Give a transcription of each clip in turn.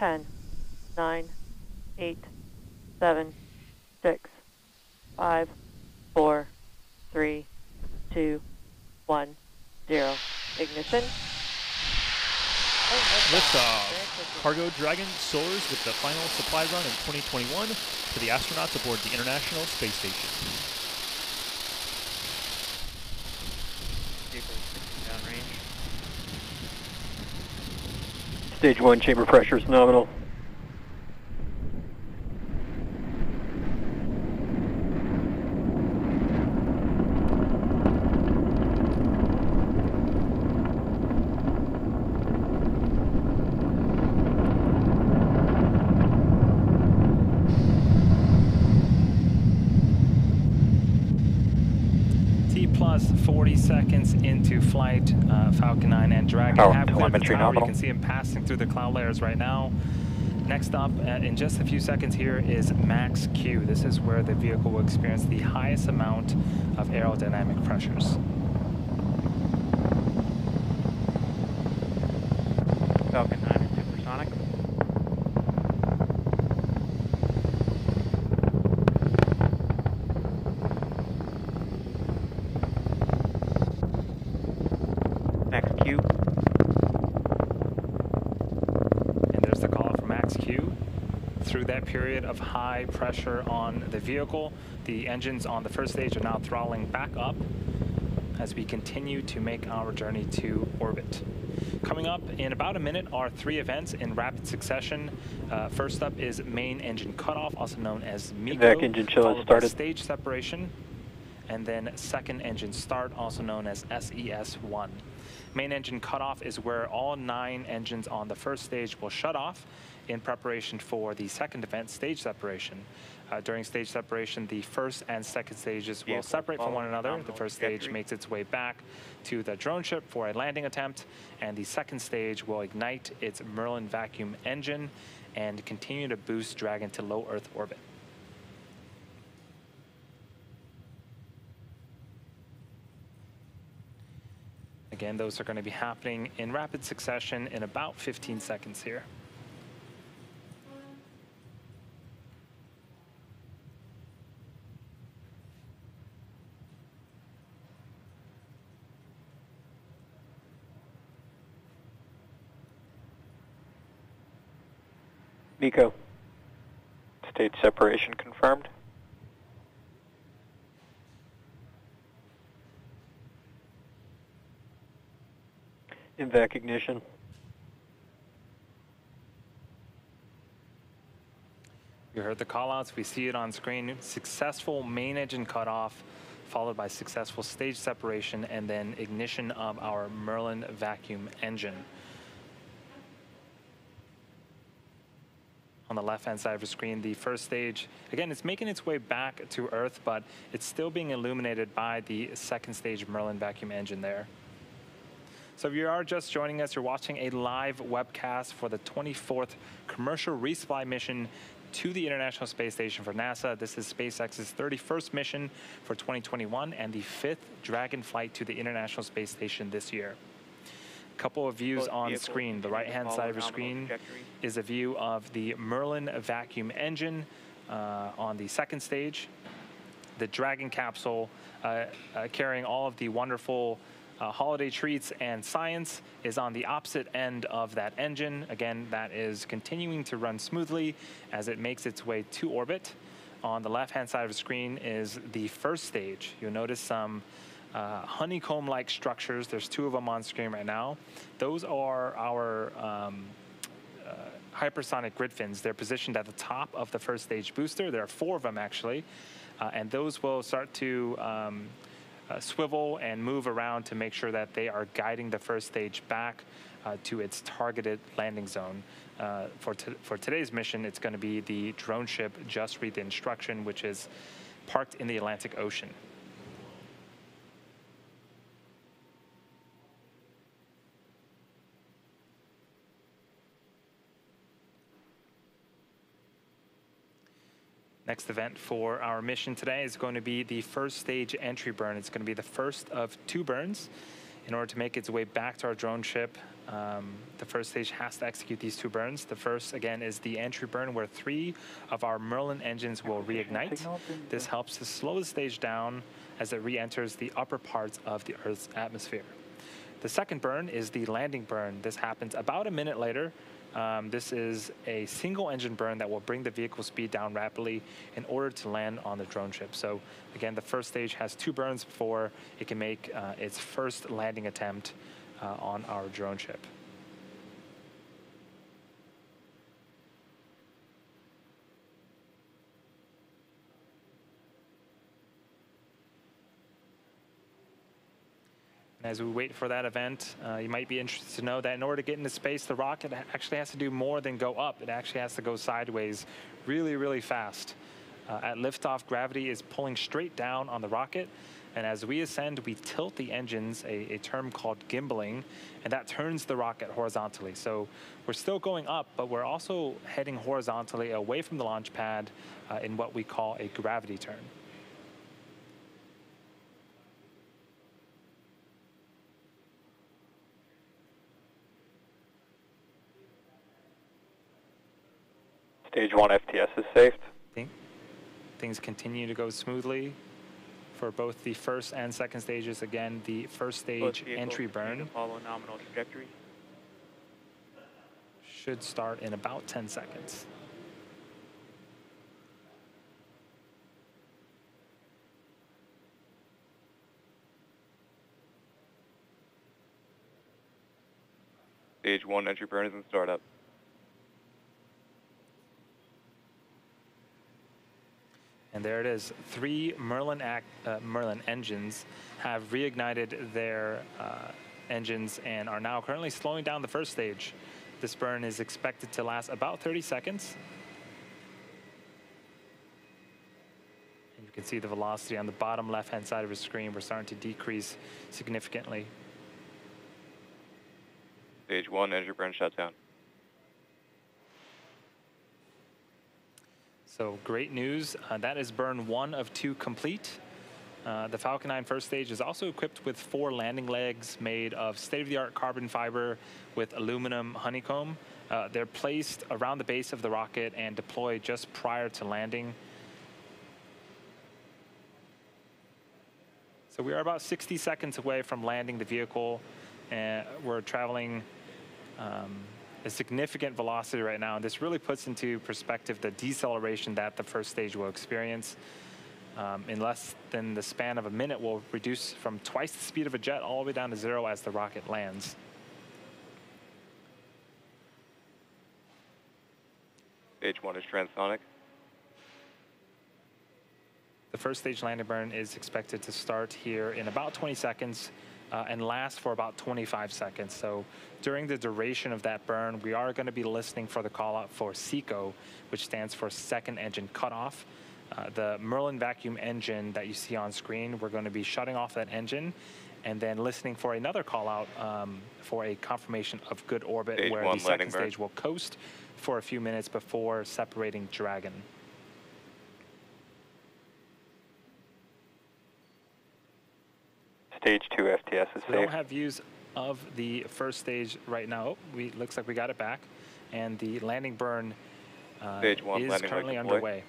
10, 9, 8, 7, 6, 5, 4, 3, 2, 1, 0. Ignition. Liftoff. Cargo Dragon soars with the final supply run in 2021 for the astronauts aboard the International Space Station. Stage 1 chamber pressure is nominal. T plus 40 seconds into flight, uh, Falcon 9 and Dragon Power have cleared the telemetry tower. You can see them passing through the cloud layers right now. Next up, uh, in just a few seconds here, is max Q. This is where the vehicle will experience the highest amount of aerodynamic pressures. Falcon 9 is supersonic. Max Q. And there's the call out for max Q. Through that period of high pressure on the vehicle, the engines on the first stage are now throttling back up as we continue to make our journey to orbit. Coming up in about a minute are three events in rapid succession. Uh, first up is main engine cutoff, also known as MECO, Vac engine chill has followed by started. stage separation, and then second engine start, also known as SES-1. Main engine cutoff is where all nine engines on the first stage will shut off in preparation for the second event, stage separation. Uh, during stage separation, the first and second stages will separate from one another. The first stage makes its way back to the drone ship for a landing attempt, and the second stage will ignite its Merlin vacuum engine and continue to boost Dragon to low Earth orbit. Again, those are going to be happening in rapid succession in about 15 seconds here. MECO. Stage separation confirmed. MVac ignition. You heard the callouts. We see it on screen. Successful main engine cutoff, followed by successful stage separation, and then ignition of our Merlin vacuum engine. On the left-hand side of the screen, the first stage, again, it's making its way back to Earth, but it's still being illuminated by the second stage Merlin vacuum engine there. So if you are just joining us, you're watching a live webcast for the 24th commercial resupply mission to the International Space Station for NASA. This is SpaceX's 31st mission for 2021 and the fifth Dragon flight to the International Space Station this year. A Couple of views Both on screen. The right-hand side of your screen trajectory. is a view of the Merlin vacuum engine uh, on the second stage the Dragon capsule uh, uh, carrying all of the wonderful uh, holiday treats and science is on the opposite end of that engine. Again, that is continuing to run smoothly as it makes its way to orbit. On the left-hand side of the screen is the first stage. You'll notice some uh, honeycomb-like structures. There's two of them on screen right now. Those are our um, uh, hypersonic grid fins. They're positioned at the top of the first stage booster. There are four of them actually, uh, and those will start to um, uh, swivel and move around to make sure that they are guiding the first stage back uh, to its targeted landing zone. Uh, for, for today's mission, it's going to be the drone ship Just Read the Instruction, which is parked in the Atlantic Ocean. Next event for our mission today is going to be the first stage entry burn. It's going to be the first of two burns in order to make its way back to our drone ship Um, the first stage has to execute these two burns. The first, again, is the entry burn where three of our Merlin engines will reignite. This helps to slow the stage down as it re-enters the upper parts of the Earth's atmosphere. The second burn is the landing burn. This happens about a minute later. Um, this is a single engine burn that will bring the vehicle speed down rapidly in order to land on the drone ship. So again, the first stage has two burns before it can make uh, its first landing attempt uh, on our drone ship. As we wait for that event, uh, you might be interested to know that in order to get into space, the rocket actually has to do more than go up. It actually has to go sideways really, really fast. Uh, at liftoff, gravity is pulling straight down on the rocket. And as we ascend, we tilt the engines, a, a term called gimbaling, and that turns the rocket horizontally. So we're still going up, but we're also heading horizontally away from the launch pad uh, in what we call a gravity turn. Stage 1 FTS is safe. Things continue to go smoothly for both the first and second stages. Again, the first stage entry burn Follow nominal trajectory. should start in about 10 seconds. Stage 1 entry burn is in startup. And there it is. Three Merlin, uh, Merlin engines have reignited their uh, engines and are now currently slowing down the first stage. This burn is expected to last about 30 seconds. And you can see the velocity on the bottom left-hand side of your screen. We're starting to decrease significantly. Stage 1 engine burn shutdown. So great news. Uh, that is burn one of two complete. Uh, the Falcon 9 first stage is also equipped with four landing legs made of state-of-the-art carbon fiber with aluminum honeycomb. Uh, they're placed around the base of the rocket and deployed just prior to landing. So we are about 60 seconds away from landing the vehicle. And we're traveling um, a significant velocity right now, and this really puts into perspective the deceleration that the first stage will experience. Um, in less than the span of a minute, will reduce from twice the speed of a jet all the way down to zero as the rocket lands. Stage 1 is transonic. The first stage landing burn is expected to start here in about 20 seconds uh, and last for about 25 seconds. So during the duration of that burn, we are going to be listening for the call out for SECO, which stands for second engine cutoff. Uh, the Merlin vacuum engine that you see on screen, we're going to be shutting off that engine and then listening for another call out um, for a confirmation of good orbit Stage where the second burn. stage will coast for a few minutes before separating Dragon. Stage 2 FTS is We don't safe. have views of the first stage right now. We looks like we got it back, and the landing burn uh, Stage one, is landing currently underway.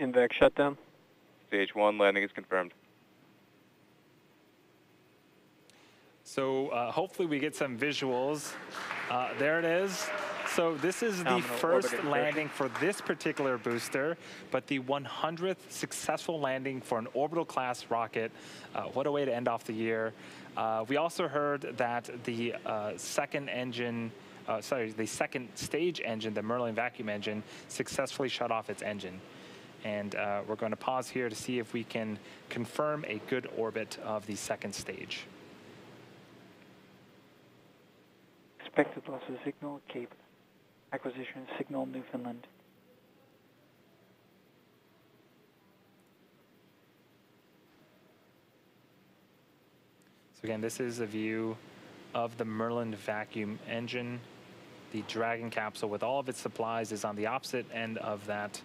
MVac shutdown. Stage 1 landing is confirmed. So uh, hopefully we get some visuals. Uh, there it is. So this is the first landing for this particular booster, but the 100th successful landing for an orbital class rocket. Uh, what a way to end off the year. Uh, we also heard that the uh, second engine, uh, sorry, the second stage engine, the Merlin vacuum engine, successfully shut off its engine. And uh, we're going to pause here to see if we can confirm a good orbit of the second stage. Expected loss of signal, Cape. Acquisition signal, Newfoundland. So again, this is a view of the Merlin vacuum engine. The Dragon capsule with all of its supplies is on the opposite end of that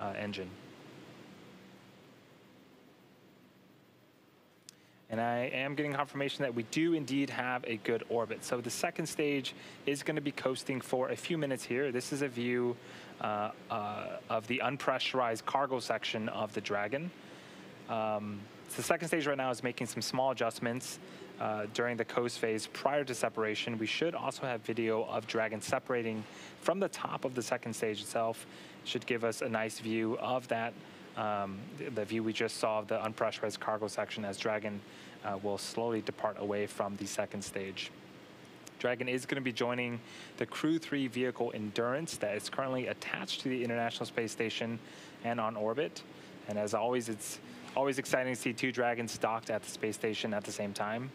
uh, engine. And I am getting confirmation that we do indeed have a good orbit. So the second stage is going to be coasting for a few minutes here. This is a view uh, uh, of the unpressurized cargo section of the Dragon. Um, so the second stage right now is making some small adjustments uh, during the coast phase prior to separation. We should also have video of Dragon separating from the top of the second stage itself. Should give us a nice view of that um, the, view we just saw of the unpressurized cargo section as Dragon uh, will slowly depart away from the second stage. Dragon is going to be joining the Crew 3 vehicle Endurance that is currently attached to the International Space Station and on orbit. And as always, it's always exciting to see two Dragons docked at the space station at the same time.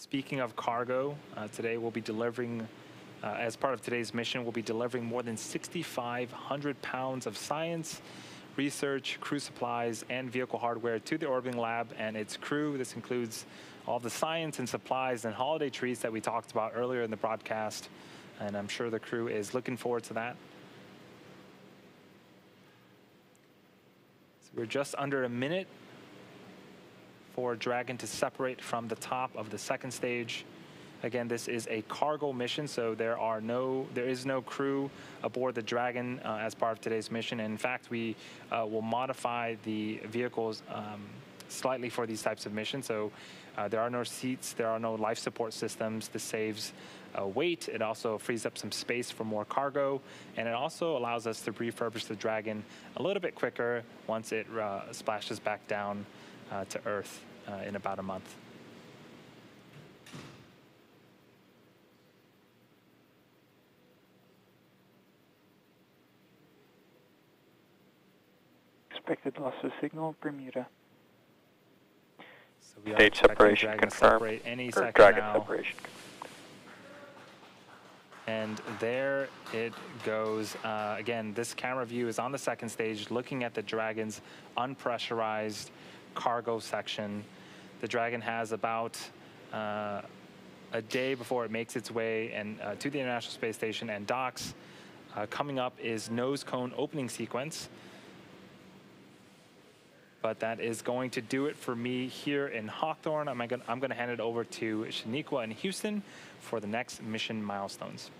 Speaking of cargo, uh, today we'll be delivering, uh, as part of today's mission, we'll be delivering more than 6,500 pounds of science, research, crew supplies, and vehicle hardware to the orbiting lab and its crew. This includes all the science and supplies and holiday treats that we talked about earlier in the broadcast, and I'm sure the crew is looking forward to that. So we're just under a minute for Dragon to separate from the top of the second stage. Again, this is a cargo mission, so there are no, there is no crew aboard the Dragon uh, as part of today's mission. And in fact, we uh, will modify the vehicles um, slightly for these types of missions. So uh, there are no seats, there are no life support systems. This saves uh, weight. It also frees up some space for more cargo, and it also allows us to refurbish the Dragon a little bit quicker once it uh, splashes back down uh, to Earth uh, in about a month. Expected loss of signal, Bermuda. So we Stage separation confirmed. Separate any Or second Dragon now. separation. And there it goes. Uh, again, this camera view is on the second stage, looking at the Dragon's unpressurized cargo section. The Dragon has about uh, a day before it makes its way and uh, to the International Space Station and docks. Uh, coming up is nose cone opening sequence. But that is going to do it for me here in Hawthorne. I'm going to hand it over to Shaniqua in Houston for the next mission milestones.